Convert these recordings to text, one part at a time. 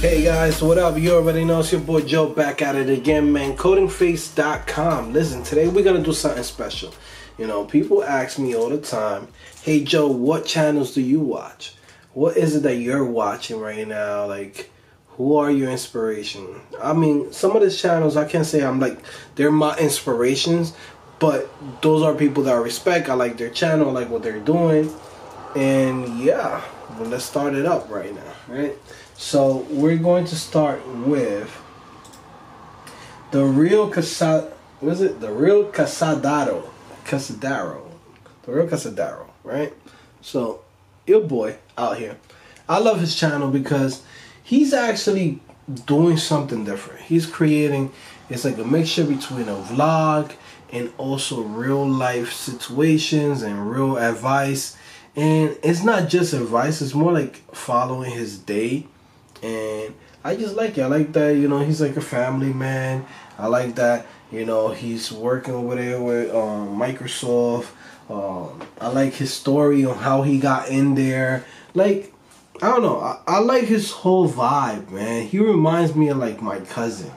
Hey guys, what up? You already know it's your boy Joe back at it again, man. Codingphase.com. Listen, today we're gonna do something special. You know, people ask me all the time, hey Joe, what channels do you watch? What is it that you're watching right now? Like, who are your inspiration? I mean, some of these channels I can't say I'm like they're my inspirations, but those are people that I respect. I like their channel, I like what they're doing. And yeah, well, let's start it up right now, right? So we're going to start with the real Casa. Was it the real Casadaro? Casadaro, the real Casadaro, right? So, your boy out here. I love his channel because he's actually doing something different. He's creating. It's like a mixture between a vlog and also real life situations and real advice. And it's not just advice, it's more like following his day and I just like it. I like that you know he's like a family man. I like that you know he's working over there with um, Microsoft. Um, I like his story on how he got in there. Like I don't know. I, I like his whole vibe, man. He reminds me of like my cousin,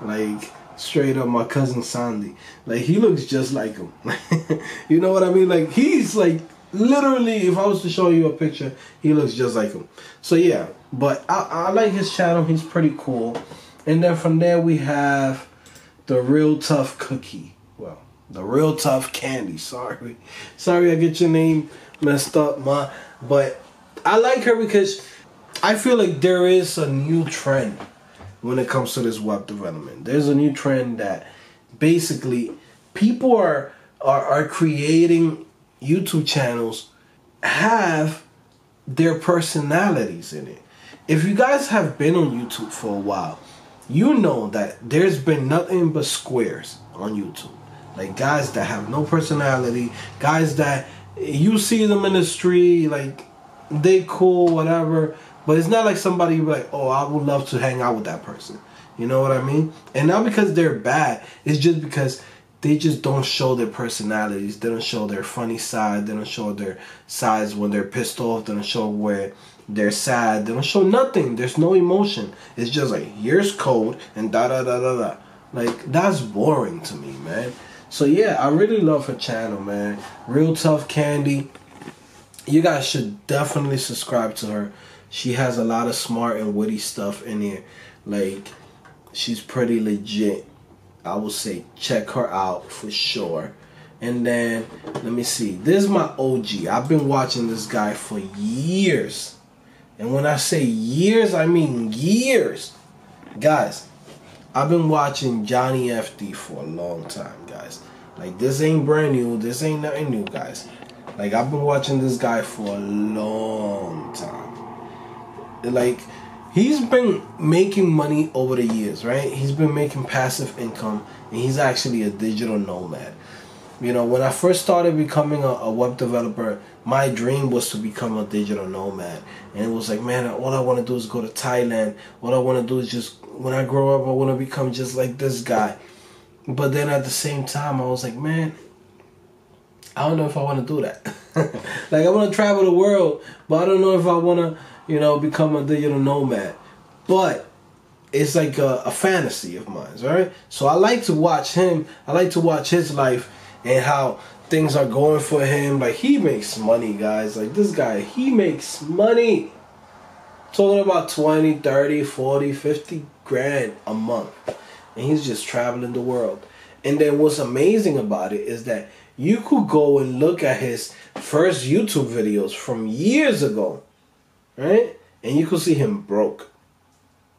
like straight up my cousin Sandy. Like he looks just like him. you know what I mean? Like he's like literally, if I was to show you a picture, he looks just like him. So yeah, but I, I like his channel. He's pretty cool. And then from there we have the real tough cookie. Well, the real tough candy. Sorry, sorry, I get your name messed up, ma. But I like her because I feel like there is a new trend when it comes to this web development. There's a new trend that basically people are are, are creating YouTube channels have their personalities in it. If you guys have been on YouTube for a while, you know that there's been nothing but squares on YouTube. Like guys that have no personality, guys that you see them in the street, like they cool, whatever. But it's not like somebody like, oh, I would love to hang out with that person. You know what I mean? And not because they're bad, it's just because they just don't show their personalities. They don't show their funny side. They don't show their sides when they're pissed off. They don't show where they're sad. They don't show nothing. There's no emotion. It's just like here's code and da da da da da. Like that's boring to me, man. So yeah, I really love her channel, man. Real tough candy. You guys should definitely subscribe to her. She has a lot of smart and witty stuff in here. Like she's pretty legit. I would say check her out for sure. And then let me see. This is my OG. I've been watching this guy for years. And when I say years, I mean years. Guys, I've been watching Johnny FD for a long time, guys. Like this ain't brand new. This ain't nothing new, guys. Like I've been watching this guy for a long time. Like he's been making money over the years, right? He's been making passive income, and he's actually a digital nomad. You know, when I first started becoming a, a, web developer, my dream was to become a digital nomad. And it was like, man, all I want to do is go to Thailand. What I want to do is just, when I grow up, I want to become just like this guy. But then at the same time, I was like, man, I don't know if I want to do that. like, I want to travel the world, but I don't know if I want to you know, become a digital nomad. But it's like a, a, fantasy of mine, right? So I like to watch him. I like to watch his life and how things are going for him. Like he makes money, guys. Like this guy, he makes money. Talking about 20, 30, 40, 50 grand a month. And he's just traveling the world. And then what's amazing about it is that you could go and look at his first YouTube videos from years ago right? And you can see him broke.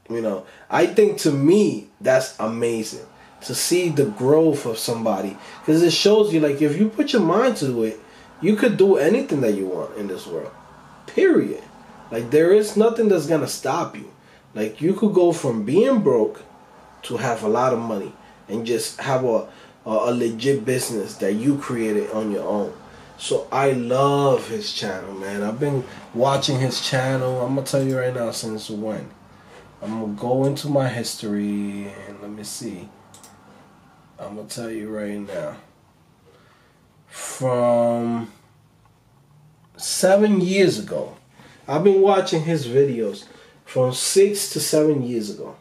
You know, I think to me that's amazing to see the growth of somebody because it shows you like if you put your mind to it, you could do anything that you want in this world. Period. Like there is nothing that's gonna stop you. Like you could go from being broke to have a lot of money and just have a a, a legit business that you created on your own. So I love his channel, man. I've been watching his channel. I'm gonna tell you right now since when. I'm gonna go into my history and let me see. I'm gonna tell you right now. from seven years ago. I've been watching his videos from six to seven years ago.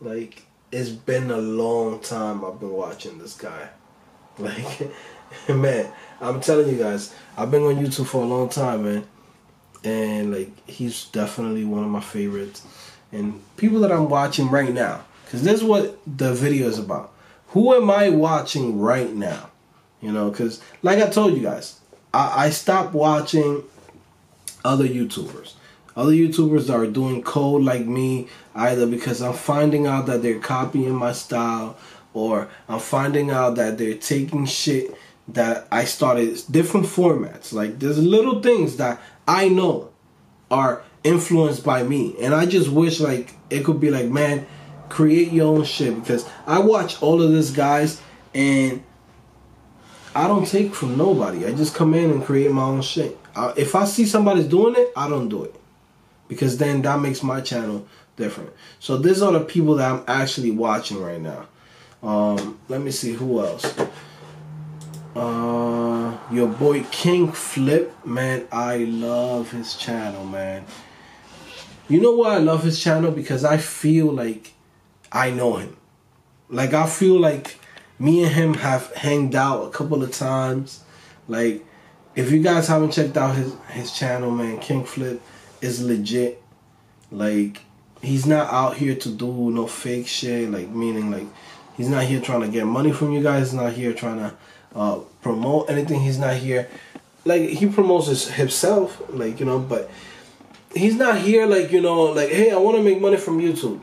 Like it's been a long time I've been watching this guy. Like man, I'm telling you guys, I've been on YouTube for a long time, man. And like he's definitely one of my favorites. And people that I'm watching right now. Cause this is what the video is about. Who am I watching right now? You know, cause like I told you guys, I, I stopped watching other YouTubers. Other YouTubers are doing code like me, either because I'm finding out that they're copying my style, or I'm finding out that they're taking shit that I started different formats. Like there's little things that I know are influenced by me, and I just wish like it could be like, man, create your own shit because I watch all of these guys and I don't take from nobody. I just come in and create my own shit. if I see somebody's doing it, I don't do it because then that makes my channel different. So these are the people that I'm actually watching right now. Um, let me see who else. Uh, your boy King Flip, man, I love his channel, man. You know why I love his channel? Because I feel like I know him. Like I feel like me and him have hanged out a couple of times. Like if you guys haven't checked out his his channel, man, King Flip is legit. Like he's not out here to do no fake shit. Like meaning like he's not here trying to get money from you guys. He's not here trying to uh, promote anything. He's not here. Like he promotes his, himself. Like you know, but he's not here like you know like hey I want to make money from YouTube.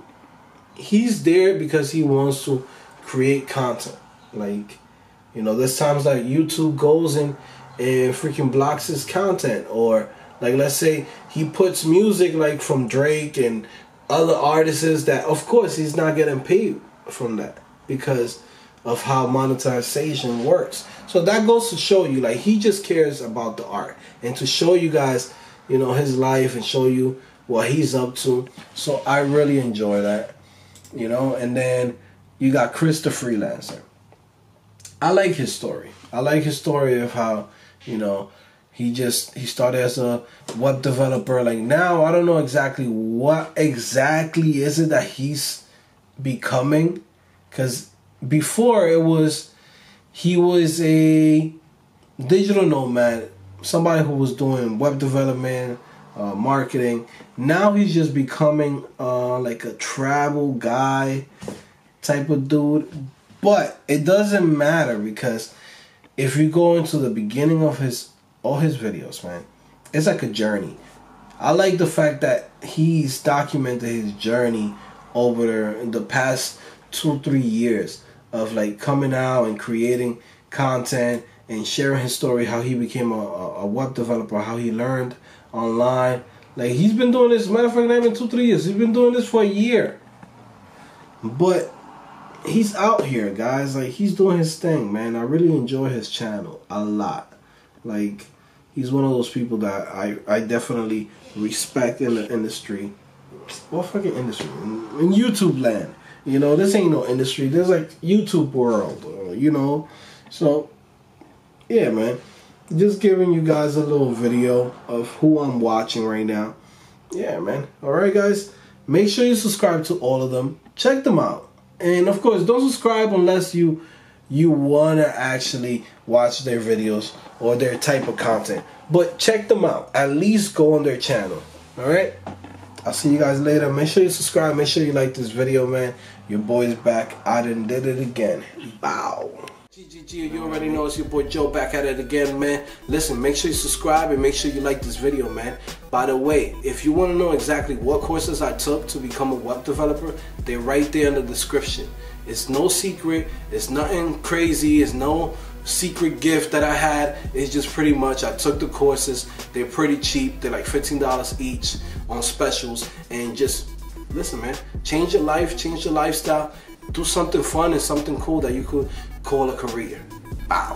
He's there because he wants to create content. Like you know, there's times like YouTube goes and and freaking blocks his content or like let's say he puts music like from Drake and other artists that of course he's not getting paid from that because of how monetization works. So that goes to show you like he just cares about the art and to show you guys, you know, his life and show you what he's up to. So I really enjoy that. You know, and then you got Chris the freelancer. I like his story. I like his story of how, you know, he just he started as a web developer. Like now, I don't know exactly what exactly is it that he's becoming, because before it was he was a digital nomad, somebody who was doing web development, uh, marketing. Now he's just becoming uh, like a travel guy type of dude. But it doesn't matter because if you go into the beginning of his all his videos, man. It's like a journey. I like the fact that he's documented his journey over the past two, three years of like coming out and creating content and sharing his story, how he became a, a web developer, how he learned online. Like he's been doing this, matter of fact, not even two, three years. He's been doing this for a year. But he's out here, guys. Like he's doing his thing, man. I really enjoy his channel a lot. Like he's one of those people that I, I definitely respect in the industry. What fucking industry? In, in, YouTube land. You know, this ain't no industry. There's like YouTube world, uh, you know. So, yeah, man. Just giving you guys a little video of who I'm watching right now. Yeah, man. All right, guys. Make sure you subscribe to all of them. Check them out. And of course, don't subscribe unless you you want to actually watch their videos or their type of content. But check them out. At least go on their channel. All right? I'll see you guys later. Make sure you subscribe. Make sure you like this video, man. Your boy's back. I done did it again. Bow. GGG, you already know it's your boy Joe back at it again, man. Listen, make sure you subscribe and make sure you like this video, man. By the way, if you want to know exactly what courses I took to become a web developer, they're right there in the description. It's no secret. It's nothing crazy. It's no secret gift that I had. is just pretty much I took the courses. They're pretty cheap. They're like $15 each on specials. And just listen, man, change your life, change your lifestyle. Do something fun and something cool that you could call a career. Wow.